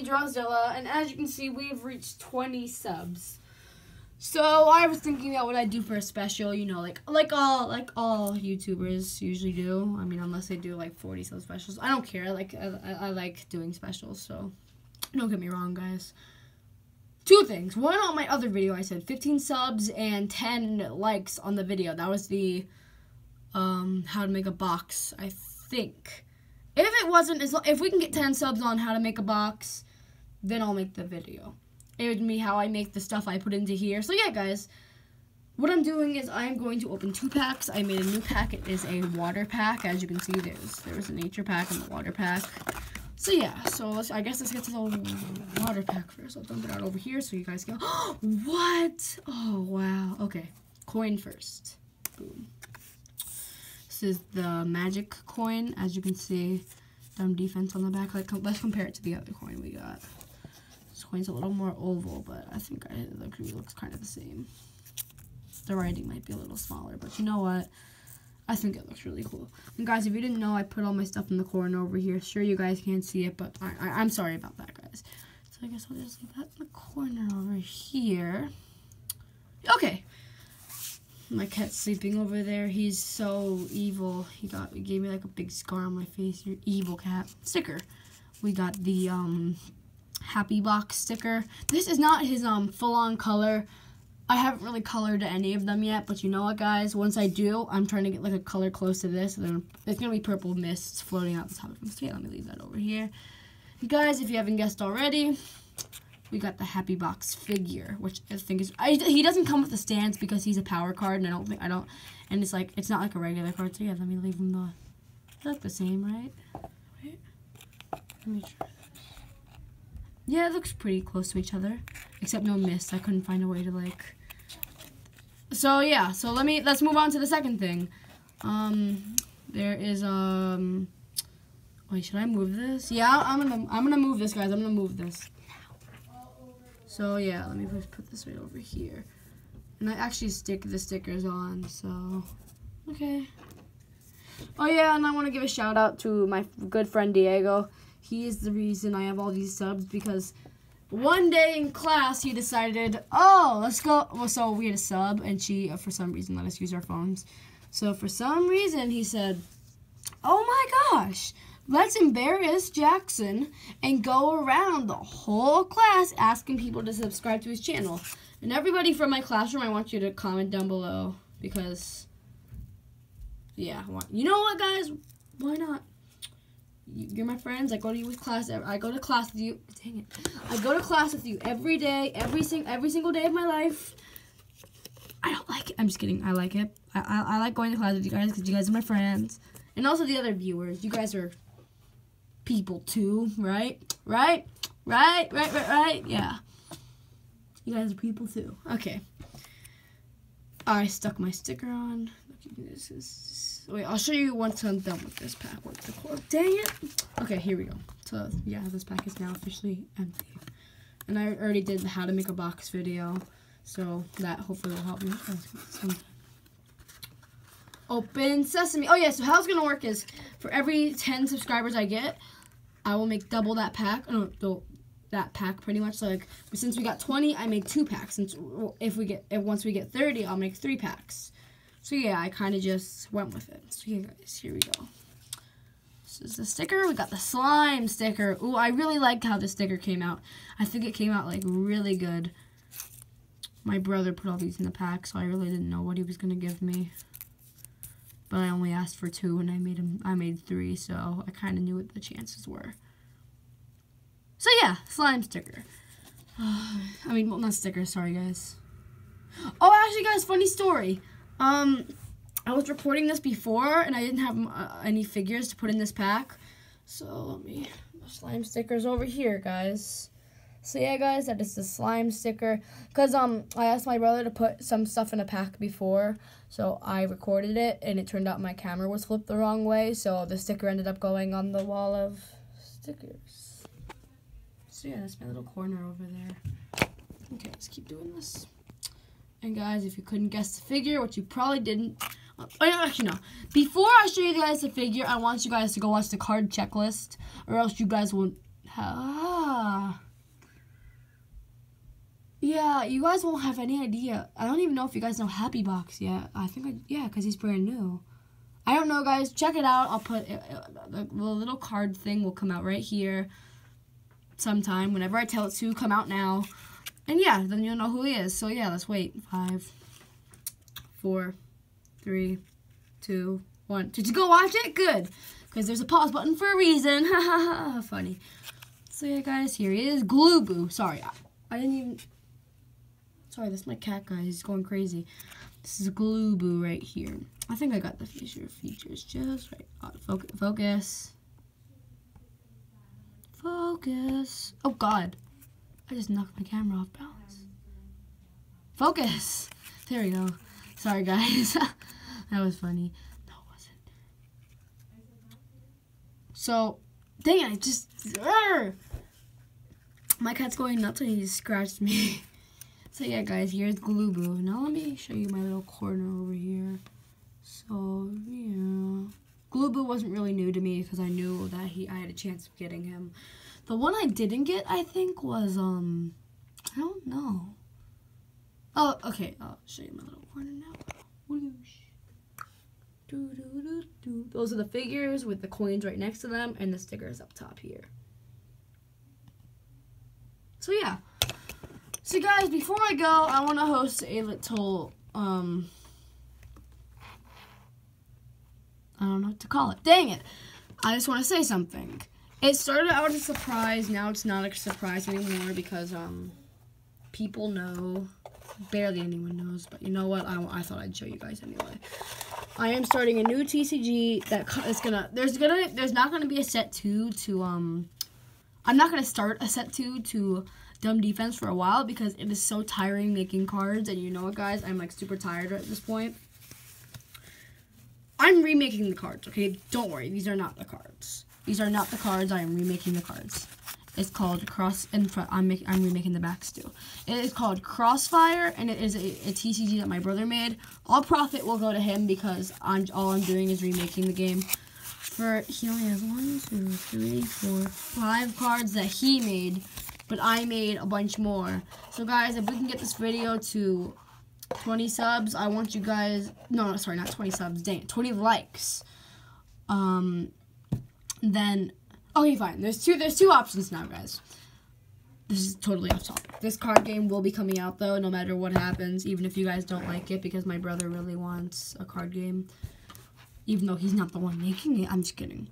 me, and as you can see, we've reached 20 subs. So I was thinking about what I'd do for a special, you know, like like all like all YouTubers usually do. I mean, unless they do like 40 sub specials, I don't care. Like I, I like doing specials, so don't get me wrong, guys. Two things. One on my other video, I said 15 subs and 10 likes on the video. That was the um, how to make a box, I think. If it wasn't, as if we can get 10 subs on how to make a box, then I'll make the video. It would be how I make the stuff I put into here. So yeah, guys, what I'm doing is I'm going to open two packs. I made a new pack. It is a water pack. As you can see, there's there's a nature pack and the water pack. So yeah, so let's, I guess let's get to the water pack first. I'll dump it out over here so you guys go, what? Oh, wow. Okay, coin first. Boom. This is the magic coin. As you can see, dumb defense on the back. Like, let's compare it to the other coin we got. Coin's a little more oval, but I think it looks kind of the same. The writing might be a little smaller, but you know what? I think it looks really cool. And guys, if you didn't know, I put all my stuff in the corner over here. Sure, you guys can't see it, but I, I, am sorry about that, guys. So I guess I'll just leave that in the corner over here. Okay. My cat's sleeping over there. He's so evil. He got he gave me like a big scar on my face. Your evil cat sticker. We got the um happy box sticker. This is not his um full-on color. I haven't really colored any of them yet, but you know what, guys? Once I do, I'm trying to get like a color close to this. And then it's going to be purple mists floating out the top of. So yeah, let me leave that over here. guys, if you haven't guessed already, we got the Happy Box figure, which I think is... I, he doesn't come with the stands because he's a power card, and I don't think... I don't... And it's like, it's not like a regular card. So yeah, let me leave him the... Look the same, right? Wait. Let me try yeah, it looks pretty close to each other, except no mist. I couldn't find a way to like. So yeah, so let me let's move on to the second thing. Um, there is um. Wait, should I move this? Yeah, I'm gonna I'm gonna move this, guys. I'm gonna move this. So yeah, let me just put this right over here, and I actually stick the stickers on. So okay. Oh yeah, and I want to give a shout out to my good friend Diego he is the reason I have all these subs because one day in class he decided, oh, let's go. Well, so we had a sub, and she, uh, for some reason, let us use our phones. So for some reason, he said, oh my gosh, let's embarrass Jackson and go around the whole class asking people to subscribe to his channel. And everybody from my classroom, I want you to comment down below because, yeah, you know what, guys? Why not? You're my friends. I go to you with class. I go to class with you. Dang it! I go to class with you every day, every sing, every single day of my life. I don't like it. I'm just kidding. I like it. I, I, I like going to class with you guys because you guys are my friends, and also the other viewers. You guys are people too, right? Right? Right? Right? Right? Right? Yeah. You guys are people too. Okay. I stuck my sticker on. This is Wait, I'll show you once I'm done with this pack. What's the core? Dang it! Okay, here we go. So, yeah, this pack is now officially empty. And I already did the how to make a box video. So, that hopefully will help me. Oh, Open sesame. Oh, yeah, so how it's to work is for every 10 subscribers I get, I will make double that pack. Oh, no, that pack pretty much. So, like, since we got 20, I make two packs. Since if we get, if once we get 30, I'll make three packs. So yeah, I kind of just went with it. So yeah, guys, here we go. This is the sticker. We got the slime sticker. Ooh, I really like how the sticker came out. I think it came out like really good. My brother put all these in the pack, so I really didn't know what he was gonna give me. But I only asked for two, and I made him. I made three, so I kind of knew what the chances were. So yeah, slime sticker. I mean, well, not sticker. Sorry, guys. Oh, actually, guys, funny story. Um, I was recording this before, and I didn't have uh, any figures to put in this pack. So let me, slime stickers over here, guys. So yeah, guys, that is the slime sticker. Because um, I asked my brother to put some stuff in a pack before, so I recorded it, and it turned out my camera was flipped the wrong way, so the sticker ended up going on the wall of stickers. So yeah, that's my little corner over there. Okay, let's keep doing this. And guys, if you couldn't guess the figure, which you probably didn't, oh, actually no. Before I show you guys the figure, I want you guys to go watch the card checklist, or else you guys won't Ah. Yeah, you guys won't have any idea. I don't even know if you guys know Happy Box yet. I think, I, yeah, because he's brand new. I don't know, guys. Check it out. I'll put uh, uh, the little card thing will come out right here sometime. Whenever I tell it to, come out now. And yeah, then you'll know who he is. So yeah, let's wait. Five, four, three, two, one. Did you go watch it? Good. Because there's a pause button for a reason. Ha ha ha. Funny. So yeah, guys, here he is. Glue Boo. Sorry, I, I didn't even... Sorry, that's my cat, guys. He's going crazy. This is Glue Boo right here. I think I got the feature features just right. Uh, focus. Focus. Focus. Oh, God. I just knocked my camera off balance. Focus. There we go. Sorry, guys. that was funny. No, it wasn't. So, dang it, I just... Arrgh! My cat's going nuts and he scratched me. so, yeah, guys, here's Glue Boo. Now, let me show you my little corner over here. So, yeah. Glue Boo wasn't really new to me because I knew that he I had a chance of getting him. The one I didn't get, I think, was, um, I don't know. Oh, okay, I'll show you my little corner now. Those are the figures with the coins right next to them and the stickers up top here. So, yeah. So, guys, before I go, I want to host a little, um, I don't know what to call it. Dang it. I just want to say something. It started out as a surprise. Now it's not a surprise anymore because um, people know. Barely anyone knows. But you know what? I, I thought I'd show you guys anyway. I am starting a new TCG that is gonna. There's gonna. There's not gonna be a set two to um. I'm not gonna start a set two to dumb defense for a while because it is so tiring making cards and you know what guys I'm like super tired at this point I'm remaking the cards okay don't worry these are not the cards these are not the cards. I am remaking the cards. It's called Cross in front. I'm making. I'm remaking the backs too. It is called Crossfire, and it is a, a, TCG that my brother made. All profit will go to him because I'm all I'm doing is remaking the game. For he only has one, two, three, four, five cards that he made, but I made a bunch more. So guys, if we can get this video to 20 subs, I want you guys. No, no, sorry, not 20 subs. Dang, 20 likes. Um, then okay, fine. There's two. There's two options now, guys. This is totally off topic. This card game will be coming out though, no matter what happens. Even if you guys don't like it, because my brother really wants a card game, even though he's not the one making it. I'm just kidding.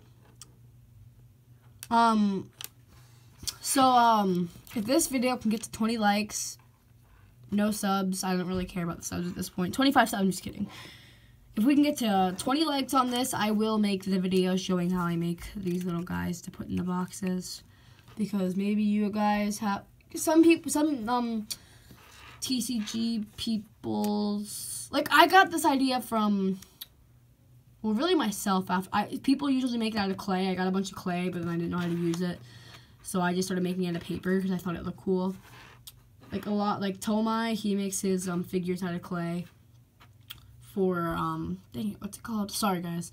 Um. So um, if this video can get to 20 likes, no subs. I don't really care about the subs at this point. 25 subs. I'm just kidding. If we can get to 20 likes on this, I will make the video showing how I make these little guys to put in the boxes. Because maybe you guys have, some people, some um, TCG people's, like I got this idea from, well really myself. After I, People usually make it out of clay. I got a bunch of clay, but then I didn't know how to use it. So I just started making it out of paper because I thought it looked cool. Like a lot, like Tomai, he makes his um, figures out of clay for um dang it, what's it called? Sorry guys.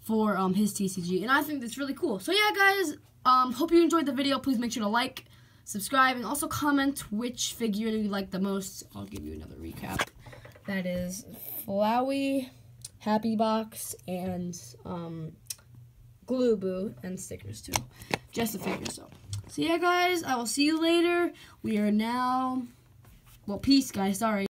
For um his TCG. And I think that's really cool. So yeah guys, um hope you enjoyed the video. Please make sure to like, subscribe, and also comment which figure you like the most. I'll give you another recap. That is Flowey, Happy Box, and um Glue Boo and stickers too. Just the figures though. So yeah guys, I will see you later. We are now well peace guys, sorry.